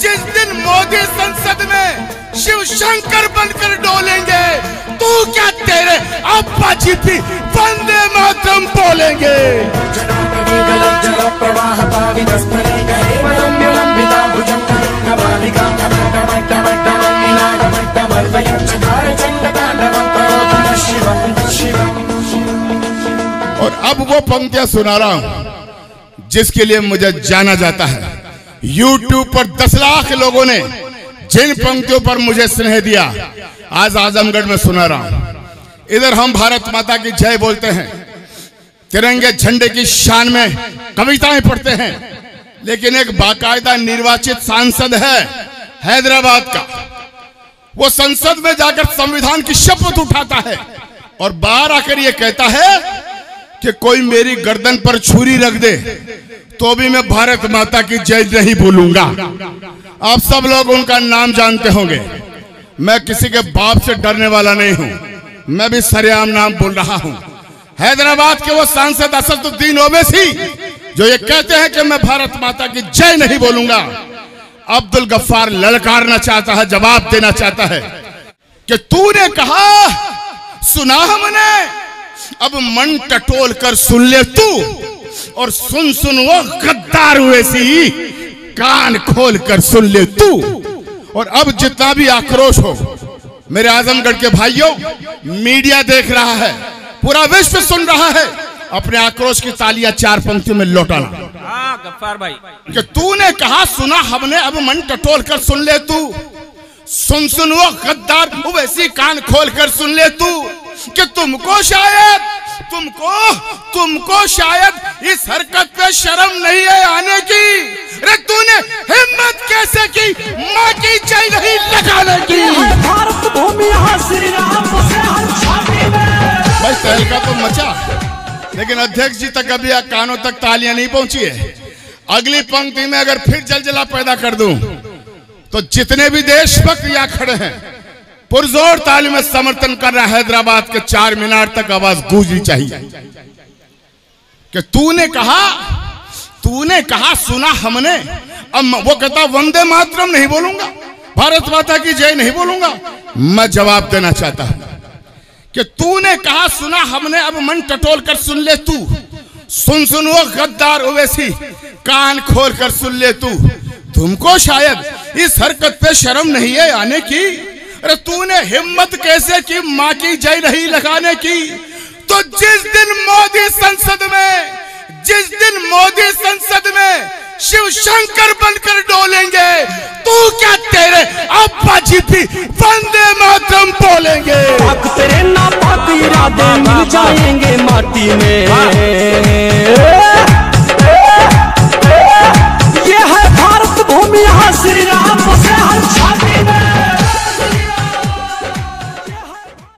जिस दिन मोदी संसद में शिव शंकर बनकर डोलेंगे, तू क्या तेरे अब्बा जी भी वंदे मातरम बोलेंगे? और अब वो पंक्तियाँ सुना रहा हूँ, जिसके लिए मुझे जाना जाता है। YouTube पर दस लाख लोगों ने जिन पंक्तियों पर मुझे स्नेह दिया, आज आजमगढ़ में सुना रहा हूँ। इधर हम भारत माता की जय बोलते हैं। तिरंगे झंडे की शान में कविताएँ पढ़ते हैं। लेकिन एक बाकायदा निर्वाचित सांसद है हैदराबाद का। वो संसद में जाकर संविधान की शपथ उठाता है और बाहर आकर ये कहता है कि कोई मेरी गर्दन पर छुरी रख दे तो भी मैं भारत माता की जय नहीं बोलूँगा। आप सब लोग उनका नाम जानते होंगे। मैं किसी के बाप से डरने वाला नहीं हूँ। मैं भी सरेआम नाम बोल रहा हूँ। हैदराबाद के वो सांसद असदुद्दीन ओवैसी, जो ये कहते हैं कि मैं भारत माता की जय नहीं बोलूँगा। अब्दुल गफ्फार ललकारना चाहता है, जवाब देना चाहता है कि तूने कहा, सुना हमने? अब मन टटोल कर सुन ले तू। और सुन सुन वो गद्दार हुए सी। कान खोल कर सुन ले तू। और अब जितना भी आक्रोश हो मेरे आजमगढ़ के भाइयों मीडिया देख रहा है पूरा विश्व सुन रहा है अपने आक्रोश की तालियाँ चार पंक्तियों में लौटाना हाँ गफ्फार भाई। कि तूने कहा सुना हमने अब मन टटोल कर सुन ले तू। सुन सुन वो गद्दार वैसी कान खोल कर सुन ले तू। कि तुमको शायद तुमको तुमको शायद इस हरकत पे शर्म नहीं है आने की। अरे तूने हिम्मत कैसे की? माँ की जय नहीं लगाने की। भारत भूमि भाई तहलका तो मचा। लेकिन अध्यक्ष जी तक अभी कानों तक तालियाँ नहीं पहुँची है। अगली पंक्ति में अगर फिर जलजला पैदा कर दूँ तो जितने भी देशभक्त यहाँ खड़े हैं पुरजोर ताली में समर्थन कर रहा हैदराबाद के चार मीनार तक आवाज़ गूंजनी चाहिए। कि तूने कहा तूने कहा, सुना हमने। अब वो कहता, वंदे मातरम नहीं बोलूँगा। भारत माता की जय नहीं बोलूँगा। मैं जवाब देना चाहता हूँ कि तूने कहा, सुना हमने। अब मन टटोल कर सुन ले तू। सुन सुन वो गद्दार ओवैसी। कान खोल कर सुन ले तू। तुमको शायद इस हरकत पे शर्म नहीं है आने की। अरे तूने हिम्मत कैसे की? माँ की जय नहीं लगाने की। तो जिस दिन मोदी संसद में, जिस दिन मोदी संसद में शिव शंकर बनकर डोलेंगे, तू क्या तेरे अब्बा जी भी वंदे मातरम बोलेंगे? तेरे इरादे मिल जाएँगे माटी में।